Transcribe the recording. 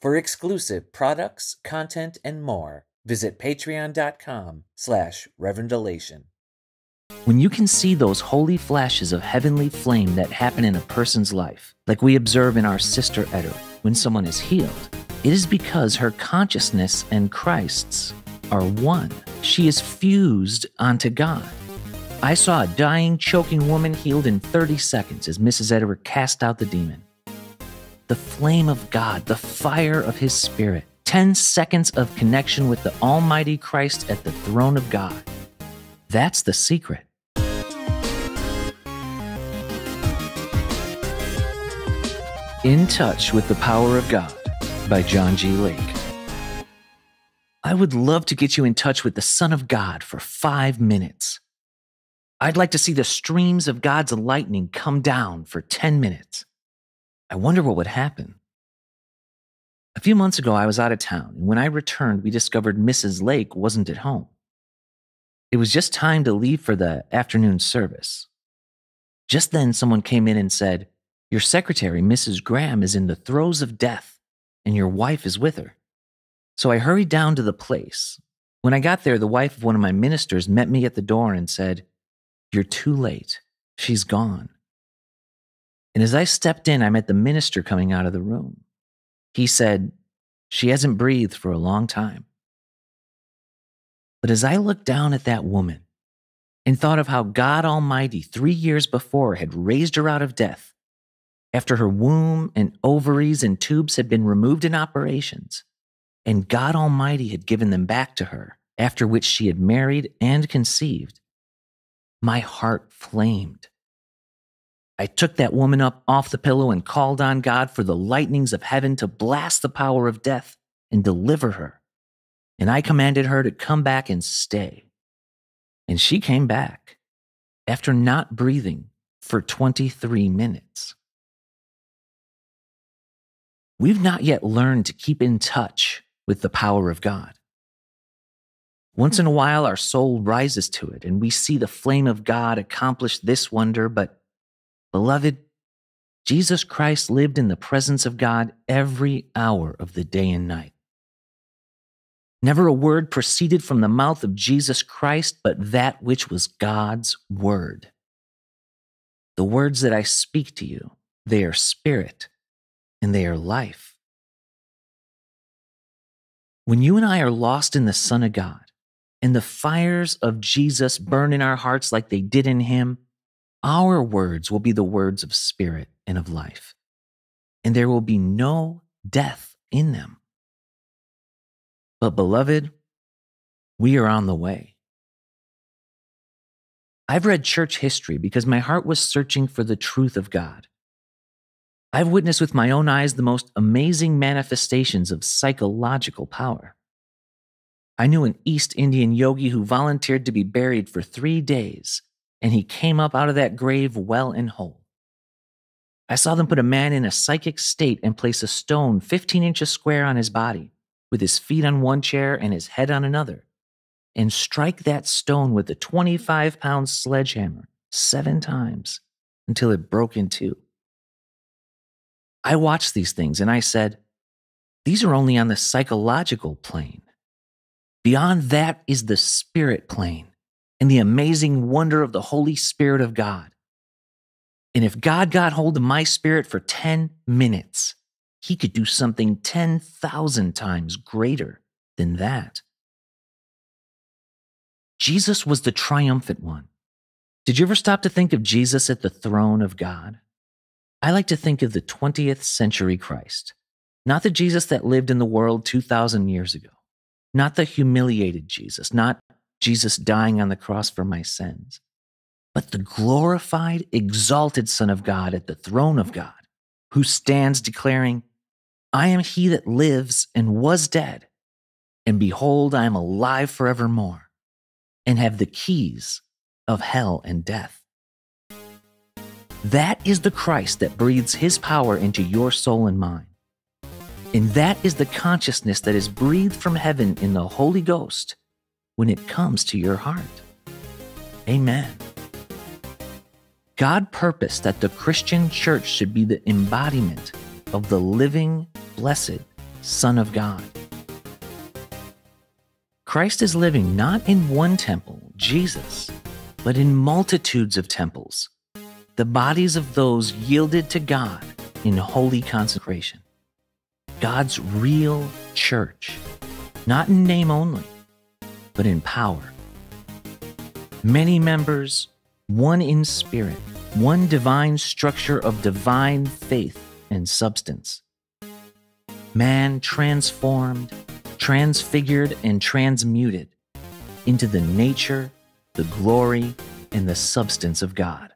For exclusive products, content, and more, visit patreon.com slash reverendelation. When you can see those holy flashes of heavenly flame that happen in a person's life, like we observe in our sister Etter, when someone is healed, it is because her consciousness and Christ's are one. She is fused onto God. I saw a dying, choking woman healed in 30 seconds as Mrs. Etter cast out the demon. The flame of God, the fire of His Spirit, 10 seconds of connection with the Almighty Christ at the throne of God. That's the secret. In Touch with the Power of God by John G. Lake. I would love to get you in touch with the Son of God for five minutes. I'd like to see the streams of God's lightning come down for 10 minutes. I wonder what would happen. A few months ago, I was out of town, and when I returned, we discovered Mrs. Lake wasn't at home. It was just time to leave for the afternoon service. Just then, someone came in and said, Your secretary, Mrs. Graham, is in the throes of death, and your wife is with her. So I hurried down to the place. When I got there, the wife of one of my ministers met me at the door and said, You're too late. She's gone. And as I stepped in, I met the minister coming out of the room. He said, She hasn't breathed for a long time. But as I looked down at that woman and thought of how God Almighty, three years before, had raised her out of death, after her womb and ovaries and tubes had been removed in operations, and God Almighty had given them back to her, after which she had married and conceived, my heart flamed. I took that woman up off the pillow and called on God for the lightnings of heaven to blast the power of death and deliver her. And I commanded her to come back and stay. And she came back after not breathing for 23 minutes. We've not yet learned to keep in touch with the power of God. Once in a while, our soul rises to it and we see the flame of God accomplish this wonder, but beloved, Jesus Christ lived in the presence of God every hour of the day and night. Never a word proceeded from the mouth of Jesus Christ but that which was God's word. The words that I speak to you, they are spirit and they are life. When you and I are lost in the Son of God, and the fires of Jesus burn in our hearts like they did in him, our words will be the words of spirit and of life, and there will be no death in them. But, beloved, we are on the way. I've read church history because my heart was searching for the truth of God. I've witnessed with my own eyes the most amazing manifestations of psychological power. I knew an East Indian yogi who volunteered to be buried for three days, and he came up out of that grave well and whole. I saw them put a man in a psychic state and place a stone 15 inches square on his body, with his feet on one chair and his head on another, and strike that stone with a 25 pound sledgehammer seven times until it broke in two. I watched these things and I said, these are only on the psychological plane. Beyond that is the spirit plane and the amazing wonder of the Holy Spirit of God. And if God got hold of my spirit for 10 minutes, he could do something 10,000 times greater than that. Jesus was the triumphant one. Did you ever stop to think of Jesus at the throne of God? I like to think of the 20th century Christ, not the Jesus that lived in the world 2,000 years ago, not the humiliated Jesus, not Jesus dying on the cross for my sins, but the glorified, exalted Son of God at the throne of God, who stands declaring, I am he that lives and was dead, and behold, I am alive forevermore, and have the keys of hell and death. That is the Christ that breathes his power into your soul and mind. And that is the consciousness that is breathed from heaven in the Holy Ghost when it comes to your heart. Amen. God purposed that the Christian church should be the embodiment of the living, blessed, Son of God. Christ is living not in one temple, Jesus, but in multitudes of temples, the bodies of those yielded to God in holy consecration. God's real church, not in name only, but in power. Many members, one in spirit, one divine structure of divine faith and substance. Man transformed, transfigured, and transmuted into the nature, the glory, and the substance of God.